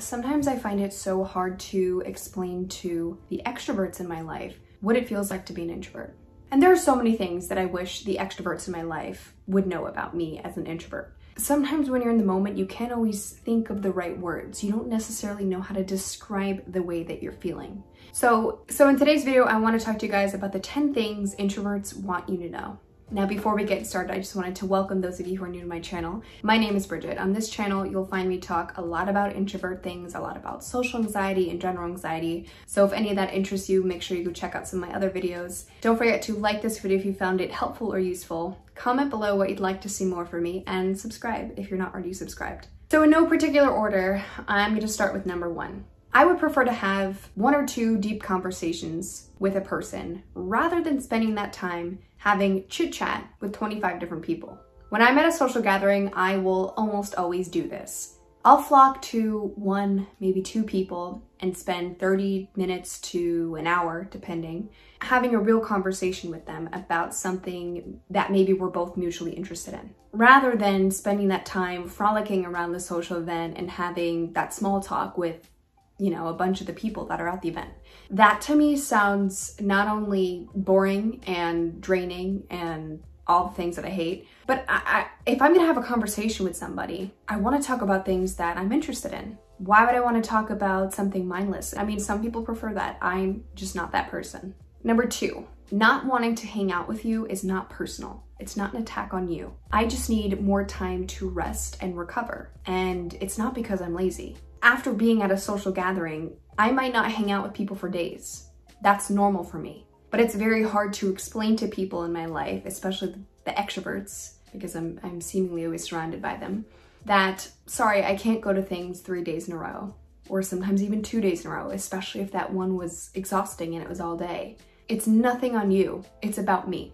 sometimes I find it so hard to explain to the extroverts in my life what it feels like to be an introvert. And there are so many things that I wish the extroverts in my life would know about me as an introvert. Sometimes when you're in the moment, you can't always think of the right words. You don't necessarily know how to describe the way that you're feeling. So, so in today's video, I want to talk to you guys about the 10 things introverts want you to know. Now, before we get started, I just wanted to welcome those of you who are new to my channel. My name is Bridget. On this channel, you'll find me talk a lot about introvert things, a lot about social anxiety and general anxiety. So if any of that interests you, make sure you go check out some of my other videos. Don't forget to like this video if you found it helpful or useful. Comment below what you'd like to see more from me and subscribe if you're not already subscribed. So in no particular order, I'm going to start with number one. I would prefer to have one or two deep conversations with a person rather than spending that time having chit chat with 25 different people. When I'm at a social gathering, I will almost always do this. I'll flock to one, maybe two people and spend 30 minutes to an hour, depending, having a real conversation with them about something that maybe we're both mutually interested in. Rather than spending that time frolicking around the social event and having that small talk with you know, a bunch of the people that are at the event. That to me sounds not only boring and draining and all the things that I hate, but I, I, if I'm gonna have a conversation with somebody, I wanna talk about things that I'm interested in. Why would I wanna talk about something mindless? I mean, some people prefer that. I'm just not that person. Number two, not wanting to hang out with you is not personal. It's not an attack on you. I just need more time to rest and recover. And it's not because I'm lazy after being at a social gathering, I might not hang out with people for days. That's normal for me. But it's very hard to explain to people in my life, especially the extroverts, because I'm, I'm seemingly always surrounded by them, that sorry, I can't go to things three days in a row, or sometimes even two days in a row, especially if that one was exhausting and it was all day. It's nothing on you, it's about me.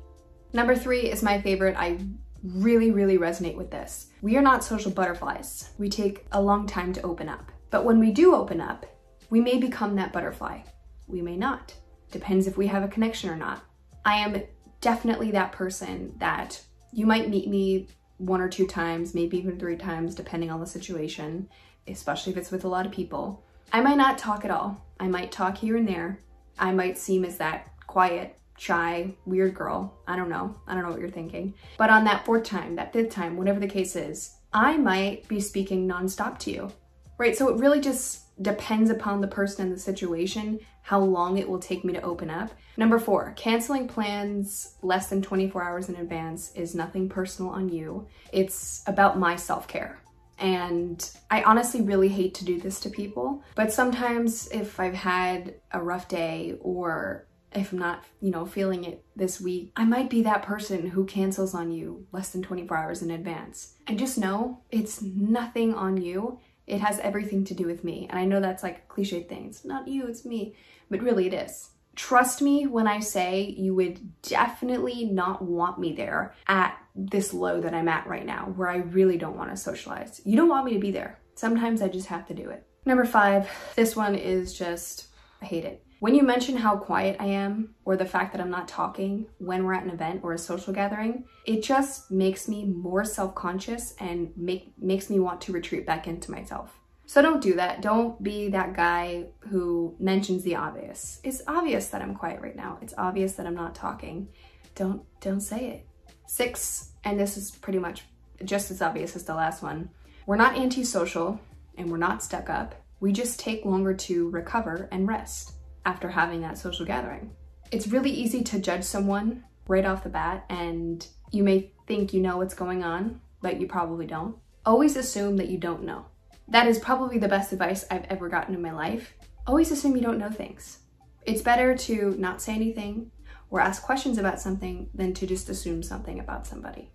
Number three is my favorite. I really, really resonate with this. We are not social butterflies. We take a long time to open up. But when we do open up, we may become that butterfly. We may not. Depends if we have a connection or not. I am definitely that person that you might meet me one or two times, maybe even three times, depending on the situation, especially if it's with a lot of people. I might not talk at all. I might talk here and there. I might seem as that quiet, shy, weird girl. I don't know. I don't know what you're thinking. But on that fourth time, that fifth time, whatever the case is, I might be speaking nonstop to you right? So it really just depends upon the person and the situation, how long it will take me to open up. Number four, canceling plans less than 24 hours in advance is nothing personal on you. It's about my self-care. And I honestly really hate to do this to people, but sometimes if I've had a rough day or if I'm not, you know, feeling it this week, I might be that person who cancels on you less than 24 hours in advance. And just know it's nothing on you. It has everything to do with me. And I know that's like a cliche thing. It's not you, it's me. But really it is. Trust me when I say you would definitely not want me there at this low that I'm at right now, where I really don't want to socialize. You don't want me to be there. Sometimes I just have to do it. Number five, this one is just, I hate it. When you mention how quiet I am or the fact that I'm not talking when we're at an event or a social gathering, it just makes me more self-conscious and make, makes me want to retreat back into myself. So don't do that. Don't be that guy who mentions the obvious. It's obvious that I'm quiet right now. It's obvious that I'm not talking. Don't don't say it. 6, and this is pretty much just as obvious as the last one. We're not antisocial and we're not stuck up. We just take longer to recover and rest after having that social gathering. It's really easy to judge someone right off the bat and you may think you know what's going on, but you probably don't. Always assume that you don't know. That is probably the best advice I've ever gotten in my life. Always assume you don't know things. It's better to not say anything or ask questions about something than to just assume something about somebody.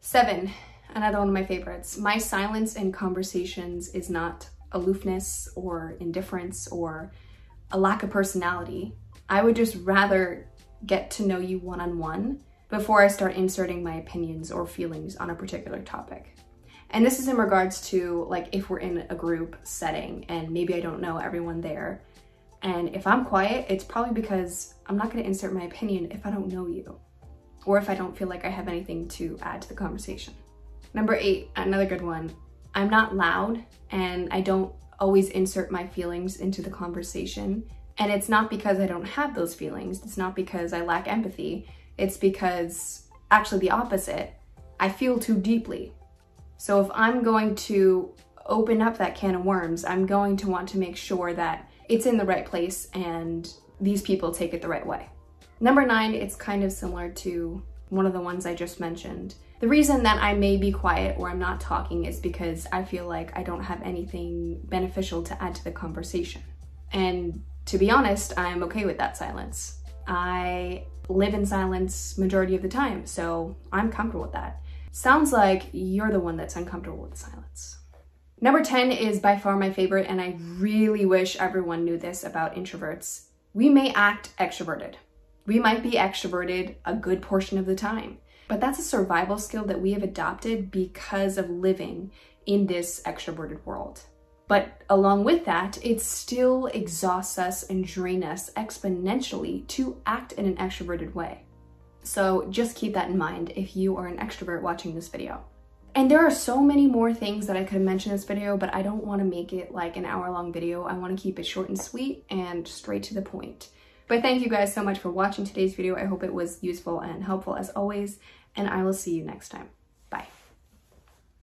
Seven, another one of my favorites. My silence in conversations is not aloofness or indifference or a lack of personality. I would just rather get to know you one-on-one before I start inserting my opinions or feelings on a particular topic. And this is in regards to like if we're in a group setting and maybe I don't know everyone there. And if I'm quiet, it's probably because I'm not gonna insert my opinion if I don't know you or if I don't feel like I have anything to add to the conversation. Number eight, another good one. I'm not loud and I don't always insert my feelings into the conversation. And it's not because I don't have those feelings, it's not because I lack empathy, it's because actually the opposite. I feel too deeply. So if I'm going to open up that can of worms, I'm going to want to make sure that it's in the right place and these people take it the right way. Number nine, it's kind of similar to one of the ones I just mentioned. The reason that I may be quiet or I'm not talking is because I feel like I don't have anything beneficial to add to the conversation. And to be honest, I'm okay with that silence. I live in silence majority of the time, so I'm comfortable with that. Sounds like you're the one that's uncomfortable with silence. Number 10 is by far my favorite, and I really wish everyone knew this about introverts. We may act extroverted. We might be extroverted a good portion of the time, but that's a survival skill that we have adopted because of living in this extroverted world. But along with that, it still exhausts us and drains us exponentially to act in an extroverted way. So just keep that in mind if you are an extrovert watching this video. And there are so many more things that I could mention in this video, but I don't want to make it like an hour long video. I want to keep it short and sweet and straight to the point. But thank you guys so much for watching today's video. I hope it was useful and helpful as always, and I will see you next time.